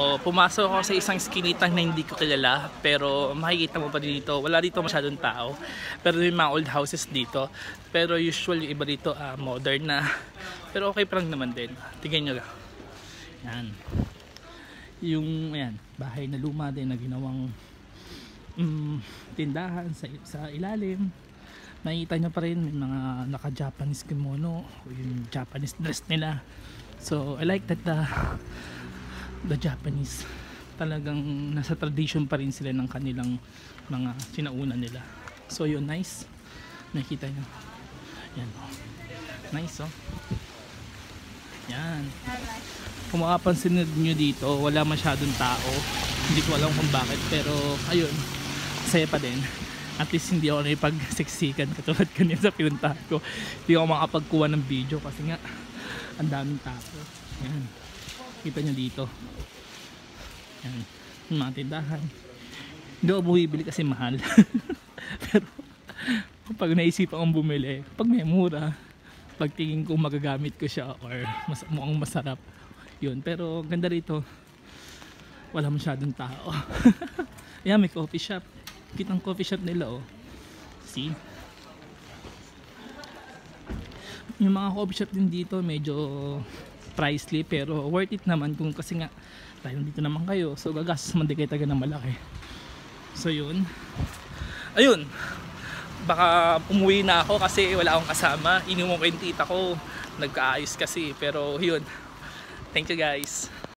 O, pumasok ako sa isang skinitang na hindi ko kilala pero makikita mo pa dito wala dito masyadong tao. Pero may mga old houses dito. Pero usual yung iba dito ah, modern na. Pero okay pa lang naman din. Tingnan nyo lang. Yan. Yung ayan, bahay na luma din na ginawang mm, tindahan sa, sa ilalim. Nakikita nyo pa rin may mga naka Japanese kimono yung Japanese dress nila. So I like that the, the Japanese. Talagang nasa tradition pa rin sila ng kanilang mga sinauna nila. So yun nice. Nakikita nyo. Yan oh. nice oh. Yan. Kung makapansin nyo dito wala masyadong tao. Hindi ko alam kung bakit pero ayun. Saya pa din. At least hindi ako nakipagsiksikan katulad kanina sa pinuntahan ko. Hindi ako makapagkuha ng video kasi nga ang daming tao. Yan kita nyo dito. Yan. Mga tindahan. Hindi ako bumibili kasi mahal. Pero pag naisipan akong bumili pag may mura pagtingin ko magagamit ko siya or mas, mukhang masarap yun. Pero ganda rito wala masyadong tao. Yan may coffee shop. Kitang coffee shop nila oh. See? Yung mga coffee shop din dito medyo pricey pero worth it naman kung kasi nga dahil dito naman kayo so gagastos man di kayo ng malaki. So yun. Ayun. Baka umuwi na ako kasi wala akong kasama. Inumo ko yung tita ko. Nagkaayos kasi pero yun. Thank you guys